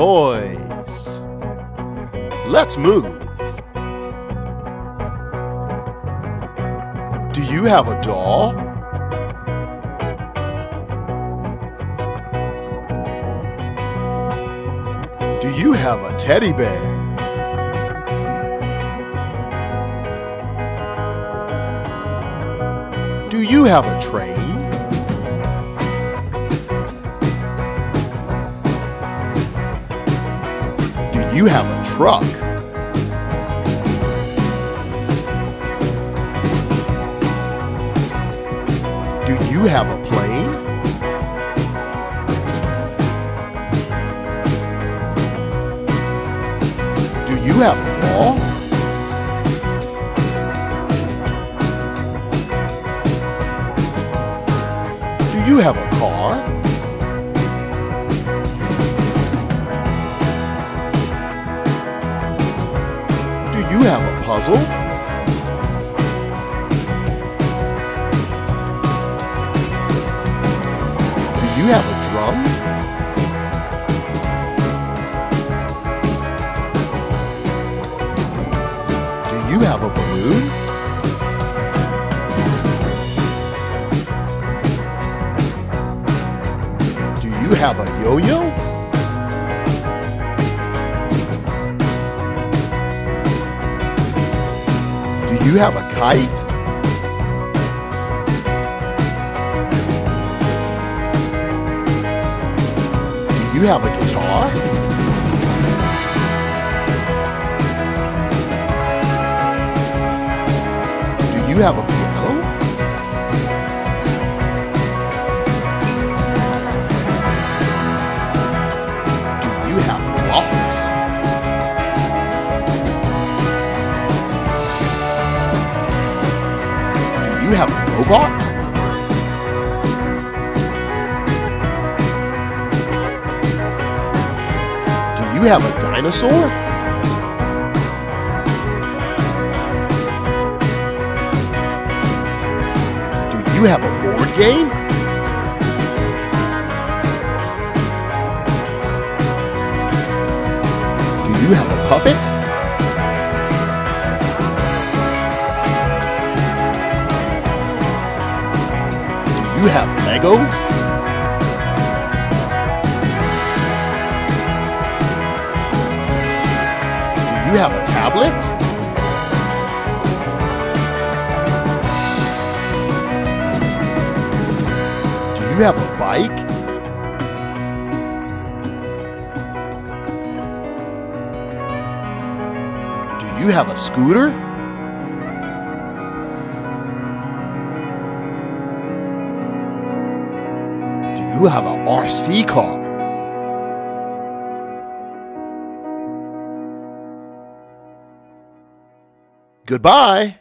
toys. Let's move. Do you have a doll? Do you have a teddy bear? Do you have a train? You have a truck? Do you have a plane? Do you have a ball? Do you have a car? You have a puzzle? Do you have a drum? Do you have a balloon? Do you have a yo-yo? You have a kite? Do you have a guitar? Do you have a you have a robot? Do you have a dinosaur? Do you have a board game? Do you have a puppet? You have Legos? Do you have a tablet? Do you have a bike? Do you have a scooter? You have a RC car? Goodbye.